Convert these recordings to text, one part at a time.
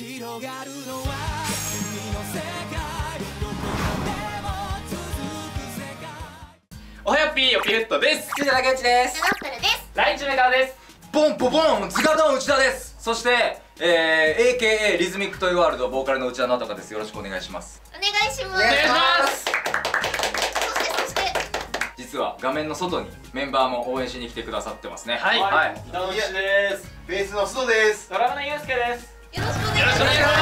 広がるのは君の世界。どこまでも続く世界。おはよっぴーよぴふっとです。辻田竹内です。ナップルです。ライチメカです。ボンポボンズガドン内田です。そしてえー、AKA リズミックトイワールドボーカルの内田なとかです。よろしくお願いします。お願いします。お願いします。そしてそして。実は画面の外にメンバーも応援しに来てくださってますね。はい。はい。板内です。ベースの須藤です。ドラムのゆうすけですよろしくお願いします。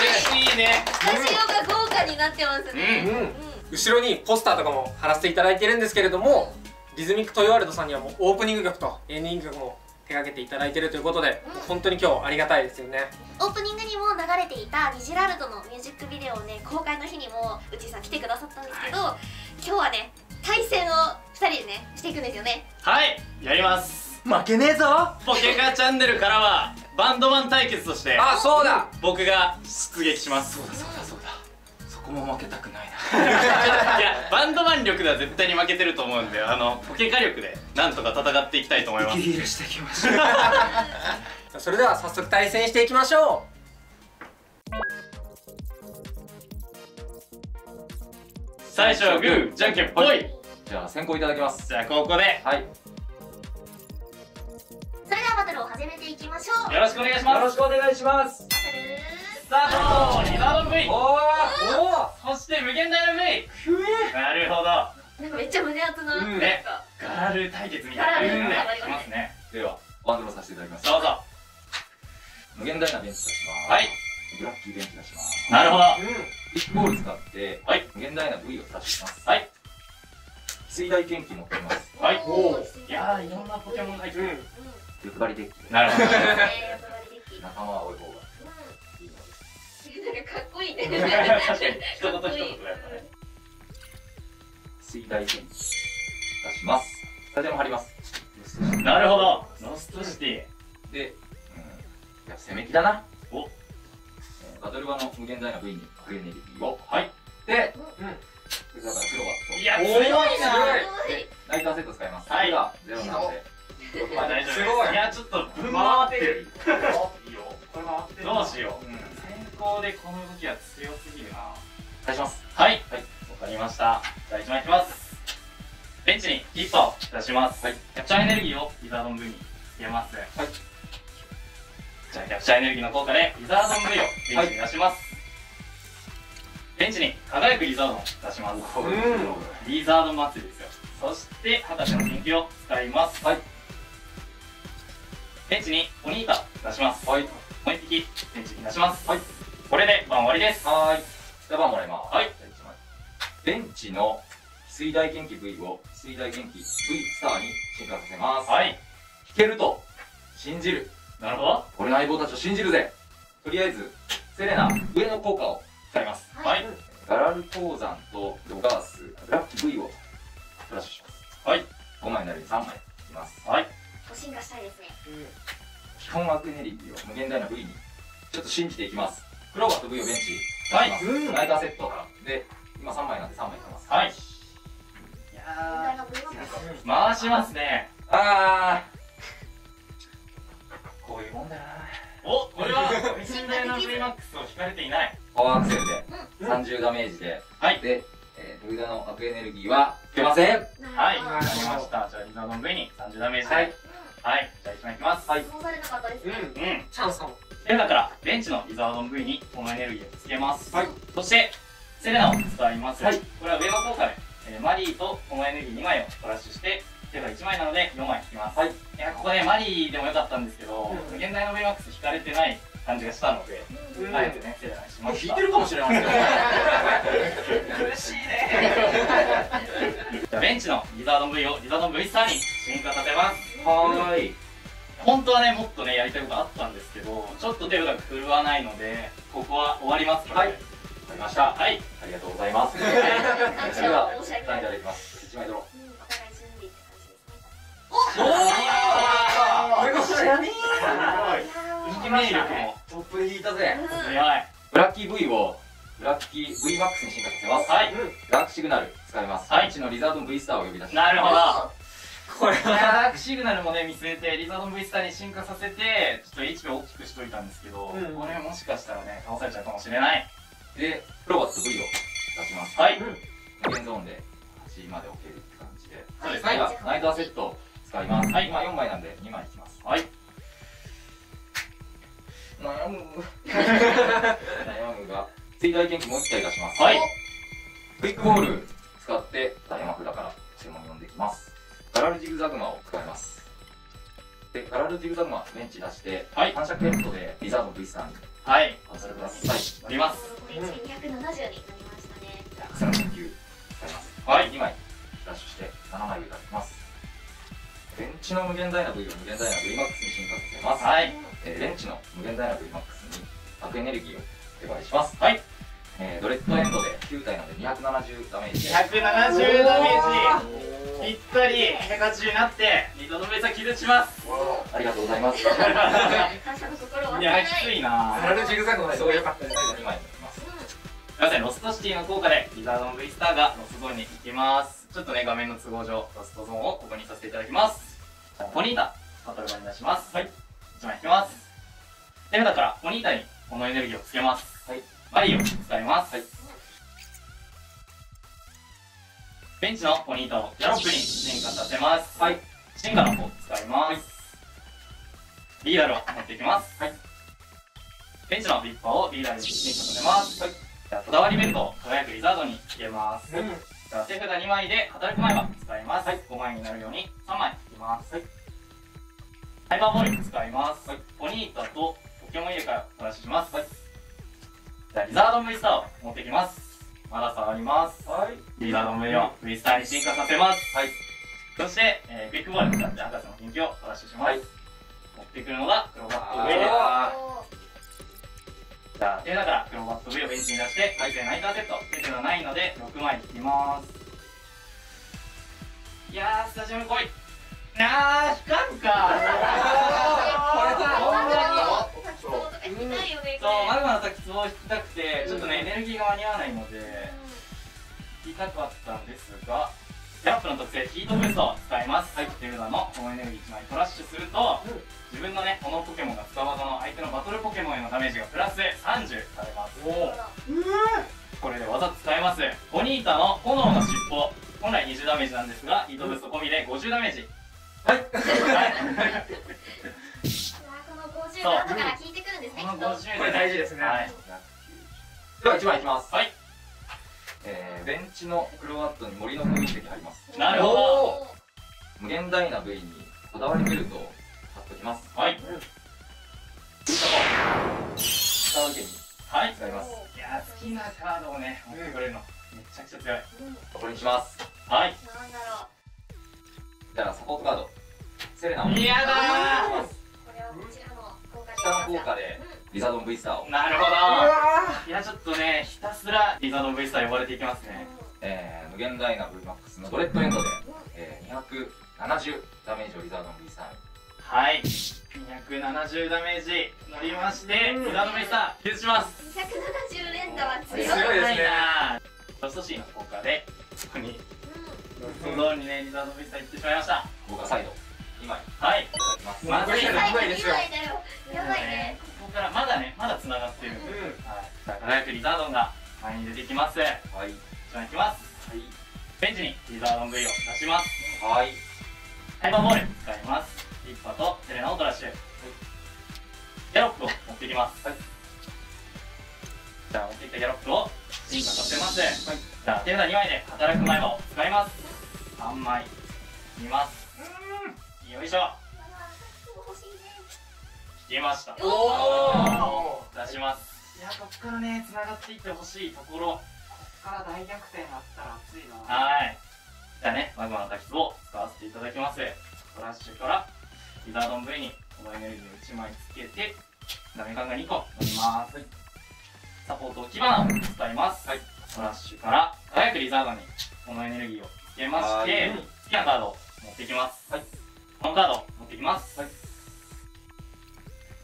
嬉しいねスタジオが豪華になってますねうん。後ろにポスターとかも貼らせていただいてるんですけれどもリズミックトイワールドさんにはもうオープニング曲とエンディング曲も手掛けていただいてるということで、うん本当に今日ありがたいですよね。オープニングにも流れていたニジラルドのミュージックビデオをね公開の日にもうちさん来てくださったんですけど、今日はね対戦を2人でねしていくんですよね。はいやります。負けねえぞ。ポケカチャンネルからはバンドマン対決としてあそうだ。僕が出撃します。そうだそうだそうだ。そこも負けたくない いやバンドマン力では絶対に負けてると思うんであのポケカ力でなんとか戦っていきたいと思います。息切れしてきました。それでは早速対戦していきましょ最初はグーじゃんけんぽい。じゃあ先行いただきます。じゃあここではいましょうよろしくお願いしよます。ろしくお願いします。スタート。リザード V おー。おそして無限大の V なるほど。なんかめっちゃ胸熱な、うん。ね。ガラル対決みたいな。しますね。ーではワンドロさせていただきます。どうぞ。無限大なベンチ出します。はい。ブラッキーベンチ出します。なるほど。ビッグボール使ってはい。無限大な V を出します。はい。水大研究持ってきます。はい。おー。いやーいろんなポケモンが入ってる欲張りデッキで。なるほど。仲間は多い方が。ういいのでかかっこいいね確かに一言一言ね水大研究出しますスタジアム張りますなるほどノストシテで、うん、いや攻め気だなおえーバトル場の無限大な V にクエネリギーをィはいで、うんだからクロバットいや強いなすでナイターセット使いますはいゼロなのでまあ大丈夫ですすごい。いやちょっとぶん回ってる。いいよこれ回ってどうしよう。うん先行でこの動きは強すぎるな。お願いします。はい。はい。わかりました。じゃあ1枚いきます。ベンチにヒット出します。はい。キャプチャーエネルギーをリザードン V につけます。はい。じゃあキャプチャーエネルギーの効果でリザードン V をベンチに出します、ベンチに輝くリザードンを出します。うん。リザードン祭りですよ。そして二十歳の研究を使います。はいベンチにポニータ出します。はい。もう一匹ベンチに出します。はい。これで番終わりです。はーい。じゃあ番もらいます。はい。じゃあ一枚ベンチの水大研究 V を水大研究 V スターに進化させます。はい。弾けると信じる。なるほど。俺の相棒たちを信じるぜ。とりあえずセレナ上の効果を使います。はい。ガラル鉱山とロガースブラック V をフラッシュしますはい。5枚になるに3枚いきます。はい。ご進化したいですね基本アクエネルギーを無限大な V にちょっと信じていきます。クローバーと V をベンチはい出します。ナイターセットで今3枚なんで3枚いきます。はい。いや回しますね。あー。こういうもんだよな。おこれは信頼の VMAX を引かれていない。パワーアクセルで30ダメージで。はい。で、えー、ダのアクエネルギーは受けません。はい。わかりました。じゃあリザードン V に30ダメージで。ははいい、じゃあ1枚いきます。はい。そうされなかったですね。うんうん。チャンスかも。でだからベンチのリザードン V にこのエネルギーをつけます。はい。そしてセレナを使います、はい。これは上の効果で、えーマリーとこのエネルギー2枚をフラッシュして手が1枚なので4枚引きます、はい。いやここでマリーでもよかったんですけど、うん。現代の VMAX 引かれてない感じがしたので、うん。あえてねセレナにしました。引いてるかもしれません。よ苦しいね。じゃあベンチのリザードン V をリザードン V スターに進化させますはーい本当はねもっとねやりたいことあったんですけどちょっと手が振るわないのでここは終わりますのではい。わかりました。はい。ありがとうございます。感謝それではを申し上げたいいただきます。1枚ドローうんお互い準備って感じですねおーすごいイン命力もトップで引いたぜ強いブラッキー V をブラッキー VMAX に進化させますはいダークシグナル使いますはいのリザードン V スターを呼び出しなるほどこれいやダークシグナルもね見据えてリザードン V スターに進化させてちょっと HP を大きくしといたんですけど、うんこれもしかしたらね倒されちゃうかもしれない。でプロバット V を出します。はい、無限ゾーンで8まで置けるって感じで。そうですはいねナイトアセットを使います。はい。今4枚なんで2枚いきます。はい。悩む。悩むが。水大剣気もう1回出します。はい。クイックボール使ってダイヤマフだから専門に呼んできますガラルジグザグマを使います。でガラルジグザグマベンチ出してはい。反射ケットでリザード V スターにはい。合わせてください。乗ります。ベンチ270になりましたね。139使います。はい。2枚ダッシュして7枚上がります。ベンチの無限ダイナ V を無限ダイナ VMAX に進化させます、はい。えーベンチの無限ダイナ VMAX に悪エネルギーを手配します、はいえードレッドエンドで9体なので270ダメージ。で170ダメージ。ぴったり180になってリザードン V スター気絶しますありがとうございます。感謝の心を忘いやきついな。ガラルジグザグもすごい良かったです最後2枚になりますすいませんロストシティの効果でリザードン V スターがロストゾーンに行きます。ちょっとね画面の都合上ロストゾーンをここにさせていただきます。じゃあポニータバトル場に出します。はい。1枚引きます。手札からポニータにこのエネルギーをつけます。はいマリーを使います。はい。ベンチのポニータをギャロップに進化させます。はい。進化の方使います、リーダルを持っていきます。はい。ベンチのビッパーをリーダルに進化させます、はい、じゃあこだわりベルトを輝くリザードにつけます、うん。じゃあ手札2枚で働く前は使います、5枚になるように3枚引きます、はい、ハイパーボール使います、ポニータとポケモン入れからお出しします、じゃあリザードン V スターを持ってきます。まだ触ります。はい。リザードン V を V スターに進化させます。はい。そして、えー、クイックボール使って博士の研究をお出しします、はい。持ってくるのがクロバット V ですあじゃあ手だからクロバット V をベンチに出して対戦ナイターセット手札ないので6枚引きます。いやースタジアム来い。あー引かんかいよねそうマグマの滝壺を引きたくてちょっとねエネルギーが間に合わないので引きたかったんですがギャップの特性ヒートブーストを使います。はい。手札のこのエネルギー1枚トラッシュすると自分のねこのポケモンが使う技の相手のバトルポケモンへのダメージがプラス30されます。これで技使えます。ボニータの炎の尻尾。本来20ダメージなんですがヒートブースト込みで50ダメージ。はい、はい、ですね。はい、では1枚いきます。はい、えーベンチのクロワットに森の雰囲気貼ります。なるほど。無限ダイナ V にこだわりベルトを貼っておきます。はい。下請けにはい。使います。いやー好きなカードをね持ってくれるのめちゃくちゃ強い。これにします。はい。なんだろじゃあサポートカード。セレナを嫌だうこれはこちらの効果で下の効果でリザードン V スターを。ーなるほど。いやちょっとねひたすらリザードン V スター呼ばれていきますね。えー無限ダイナ VMAX のドレッドエンドで、えー270ダメージをリザードン V スターに。はい。270ダメージ乗りましてリザードン V スター削します。270連打は強いすごいですね。なロストシーの効果でここにそのにねリザードン V スター行ってしまいました。僕がサイド。2枚い。はいただきます。まずいこれ最後2枚ですよ。2枚だよ。やばいねここからまだねまだ繋がってる。うん。はい、輝くリザードンが前に出てきます。じゃはいあいきます。はい。ベンチにリザードン V を出します。はい。ハイパーボール使います。リッパとセレナをトラッシュ、ギャロップを持ってきます、じゃあ持ってきたギャロップを進化させます、じゃあ手札2枚で働く前歯を使います。3枚見ます。よいしょ引きました。お出します。いやこっからね繋がっていってほしいところ。こっから大逆転あったら熱いな。はい。じゃあねマグマの滝壺を使わせていただきます。トラッシュからリザードン V にこのエネルギーを1枚つけてダメカンが2個乗ります、サポート置き花を使います、トラッシュから早くリザードにこのエネルギーをつけましてはい。好きなカードを持ってきます、このカードを持ってきます、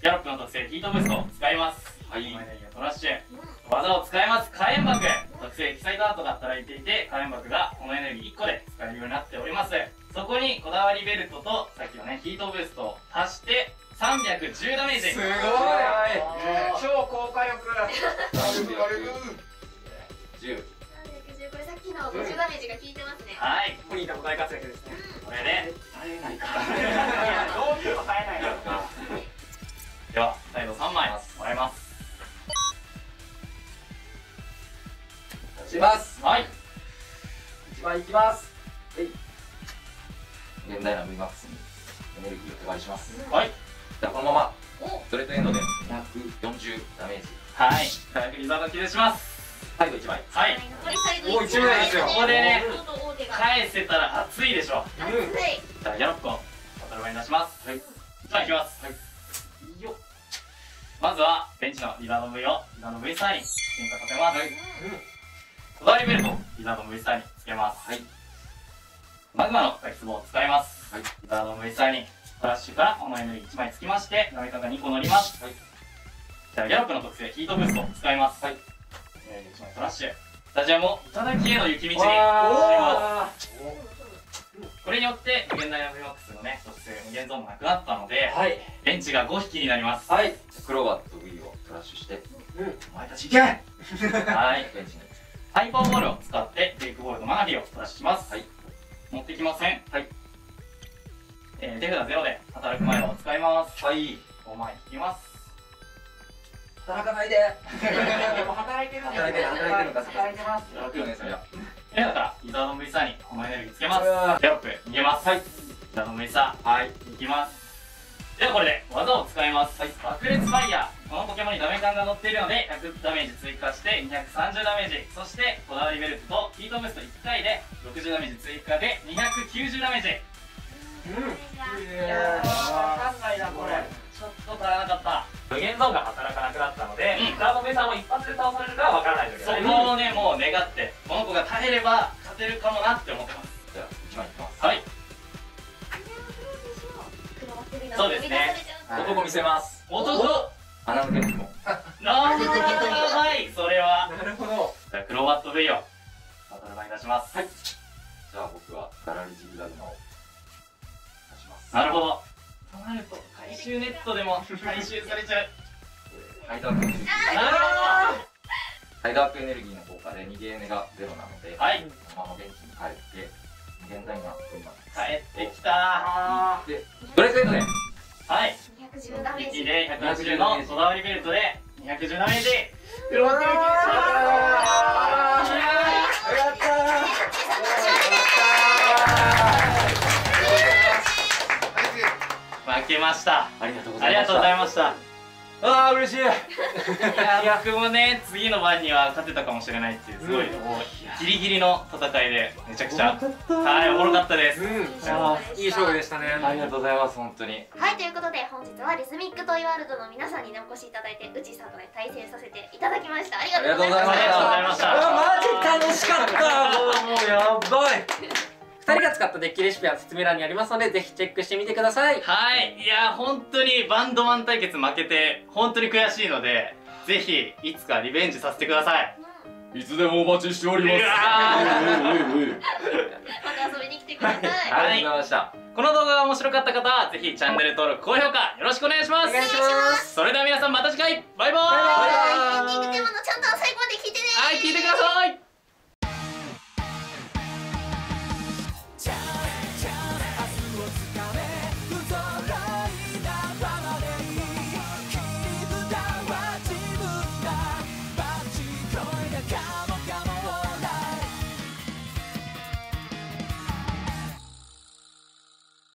ギャロップの特性ヒートブーストを使います。はい。このエネルギーをトラッシュ技を使います。火炎爆。特性エキサイトアートが働いていて火炎爆がこのエネルギー1個で使えるようになっております。そこにこだわりベルトとさっきのねヒートブーストを足して310ダメージ。すごい。超高火力。10 310これさっきの50ダメージが効いてますね。はい。ポニータも大活躍ですね。これで耐えないから熱いでしょ。熱いじゃあギャロップをバトル場に出します。はい。じゃあいきます。はい。よっ。まずはベンチのリザード V をリザード V スターに進化させます。はい。こだわりベルトをリザード V スターにつけます。はい。マグマの滝壺を使います。はい。リザード V スターにフラッシュからこのエネルギー1枚つきましてナメカが2個乗ります。はい。じゃあギャロップの特性ヒートブーストを使います。はい。エネルギー1枚フラッシュ。スタジアムを頂への雪道にします。わこれによって無限ダイナミマックスのね特性無限ゾーンもなくなったのではい。ベンチが5匹になります。はい。クローバーと V をフラッシュしてうん。お前たち行け！はいベンチに。ハイパーボールを使ってテイクボールとマナビをフラッシュします。はい。持ってきません。はい、えー、手札ゼロで働く前を使います。はい。5枚引きます。働かないで。働いてるんだよ。働いてる働いてるんだ。働いてます。働くよねそりゃえだからリザード V サーにこのエネルギーつけます。うわギャロップ逃げます。はい。リザード V サ。ーはい。いきます。ではこれで技を使います、はい、爆裂ファイヤー。このポケモンにダメ感が乗っているので100ダメージ追加して230ダメージ。そしてこだわりベルトとヒートブースト1回で60ダメージ追加で290ダメージ。いやーわかんないなこれ。ちょっと足らなかった。無限ゾーンが働かなくなったので、うん。ザードメさんを一発で倒されるかは分からないといが耐えれば勝てるかもなって思ってます。じゃあ1枚いきます。はい。そうですね。はい男見せます。男。穴抜けですもんなるほど。はい。それは。なるほど。じゃあクローバット V をバトル場に出します。はい。じゃあ僕はガラリジグザグマを出しますなるほど。となると回収ネットでも回収されちゃう。ハイダークエネル。ギー。なるハイダークエネルギーの効果で逃げエネがゼロなのではい。そのままベンチに帰って無限大な今帰ってきたでストレートエンドではい。210ダメー1ジで180のこだわりベルトで210ダメージ。クロー。負けました。ありがとうごありがとうございいましたああ嬉しい。いや僕もね次の番には勝てたかもしれないっていうすごい、もうギリギリの戦いでめちゃくちゃ。はいおもろかったです、うん。い。い勝負でしたね。ありがとうございます本当に。はいということで本日はリズミックトイワールドの皆さんにねお越しいただいてうちさんとね対戦させていただきました。ありがとうございました。ありがとうございましたマジ楽しかった。もうもうやばい2人が使ったデッキレシピは説明欄にありますのでぜひチェックしてみてください。はい。いや本当にバンドマン対決負けて本当に悔しいのでぜひいつかリベンジさせてください。いつでもお待ちしておりうわー。また遊びに来てください。ありがとうございました。この動画が面白かった方はぜひチャンネル登録高評価よろしくお願いします。お願いします。それでは皆さんまた次回。バイバーイ。バイバイ。エンディングテーマのちゃんと最後まで聞いてね。はい聞いてください